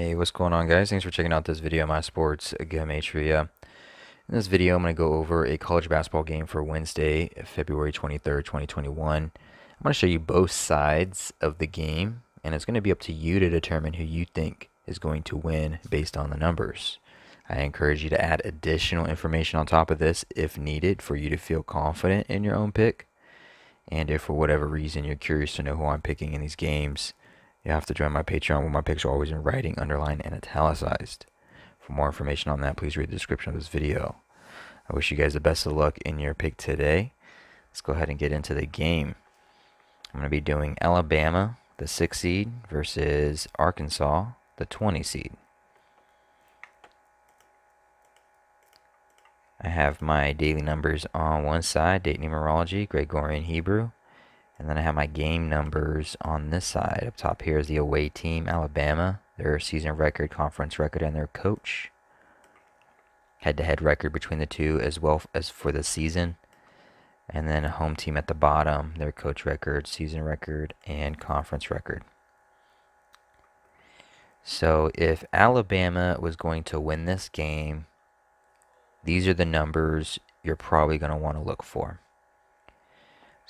Hey, what's going on guys? Thanks for checking out this video my sports gematria. In this video, I'm going to go over a college basketball game for Wednesday, February 23rd, 2021. I'm going to show you both sides of the game, and it's going to be up to you to determine who you think is going to win based on the numbers. I encourage you to add additional information on top of this if needed for you to feel confident in your own pick. And if for whatever reason you're curious to know who I'm picking in these games, you have to join my Patreon where my picks are always in writing, underlined, and italicized. For more information on that, please read the description of this video. I wish you guys the best of luck in your pick today. Let's go ahead and get into the game. I'm going to be doing Alabama, the 6 seed, versus Arkansas, the 20 seed. I have my daily numbers on one side, date numerology, Gregorian Hebrew. And then I have my game numbers on this side. Up top here is the away team, Alabama. Their season record, conference record, and their coach. Head-to-head -head record between the two as well as for the season. And then a home team at the bottom, their coach record, season record, and conference record. So if Alabama was going to win this game, these are the numbers you're probably going to want to look for.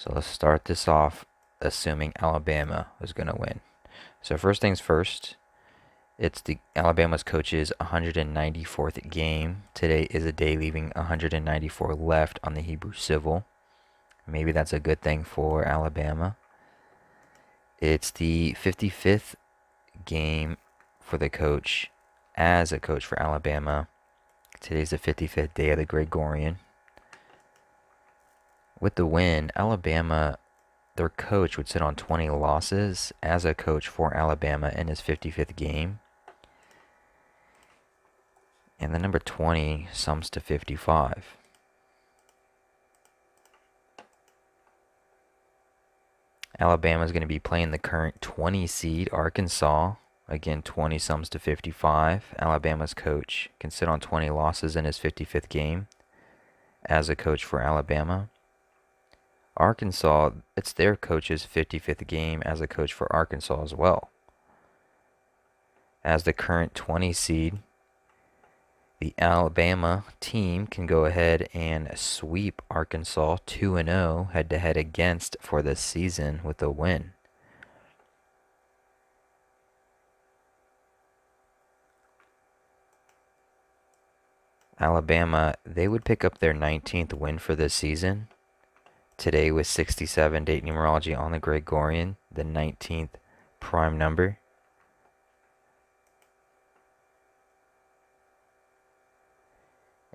So let's start this off assuming Alabama is going to win. So first things first, it's the Alabama's coach's 194th game. Today is a day leaving 194 left on the Hebrew Civil. Maybe that's a good thing for Alabama. It's the 55th game for the coach as a coach for Alabama. Today's the 55th day of the Gregorian with the win, Alabama, their coach would sit on 20 losses as a coach for Alabama in his 55th game. And the number 20 sums to 55. Alabama is going to be playing the current 20 seed Arkansas. Again, 20 sums to 55. Alabama's coach can sit on 20 losses in his 55th game as a coach for Alabama. Arkansas, it's their coach's 55th game as a coach for Arkansas as well. As the current 20 seed, the Alabama team can go ahead and sweep Arkansas 2 0 head to head against for this season with a win. Alabama, they would pick up their 19th win for this season today with 67 date numerology on the Gregorian, the 19th prime number.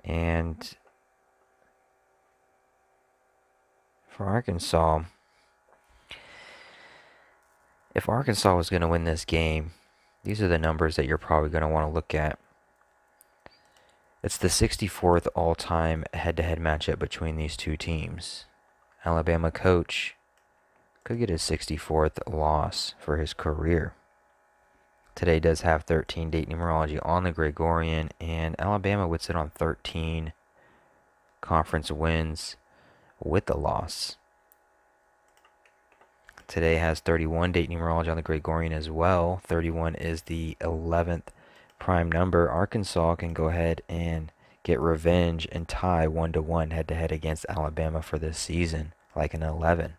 And for Arkansas, if Arkansas was going to win this game, these are the numbers that you're probably going to want to look at. It's the 64th all time head to head matchup between these two teams. Alabama coach could get his 64th loss for his career. Today does have 13 date numerology on the Gregorian, and Alabama would sit on 13 conference wins with the loss. Today has 31 date numerology on the Gregorian as well. 31 is the 11th prime number. Arkansas can go ahead and get revenge and tie one to one head to head against Alabama for this season, like an 11.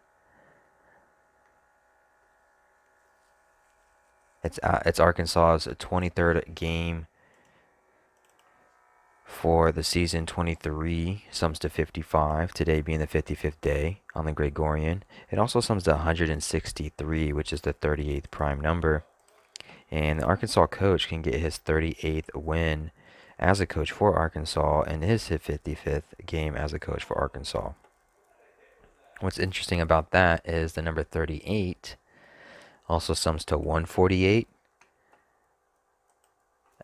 It's uh, it's Arkansas's 23rd game for the season 23 sums to 55 today being the 55th day on the Gregorian it also sums to 163 which is the 38th prime number and the Arkansas coach can get his 38th win as a coach for Arkansas and his 55th game as a coach for Arkansas. What's interesting about that is the number 38 also sums to 148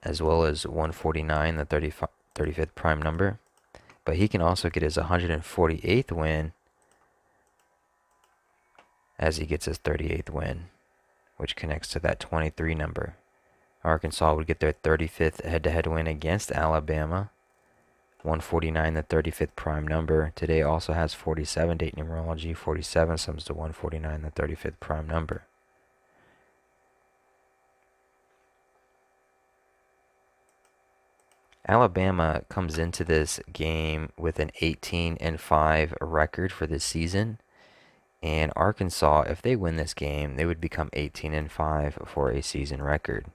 as well as 149, the 35th prime number. But he can also get his 148th win as he gets his 38th win, which connects to that 23 number. Arkansas would get their 35th head-to-head win against Alabama. 149, the 35th prime number. Today also has 47 date numerology. 47 sums to 149, the 35th prime number. Alabama comes into this game with an 18 and 5 record for this season. And Arkansas, if they win this game, they would become 18 and 5 for a season record.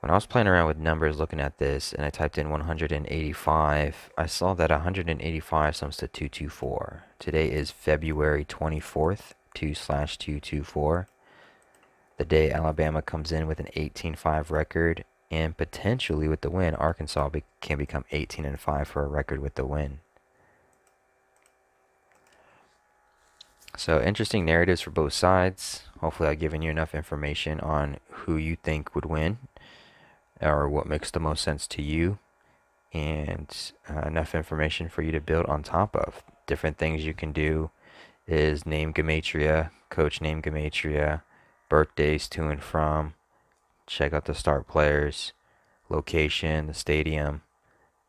When I was playing around with numbers looking at this and I typed in 185, I saw that 185 sums to 224. Today is February 24th, 2 slash 224. The day Alabama comes in with an 18-5 record and potentially with the win, Arkansas be can become 18 and 5 for a record with the win. So interesting narratives for both sides. Hopefully I've given you enough information on who you think would win or what makes the most sense to you and uh, enough information for you to build on top of. Different things you can do is name Gematria, coach name Gematria, birthdays to and from, check out the start players, location, the stadium,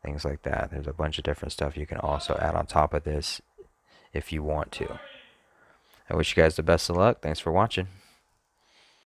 things like that. There's a bunch of different stuff you can also add on top of this if you want to. I wish you guys the best of luck. Thanks for watching.